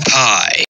pie.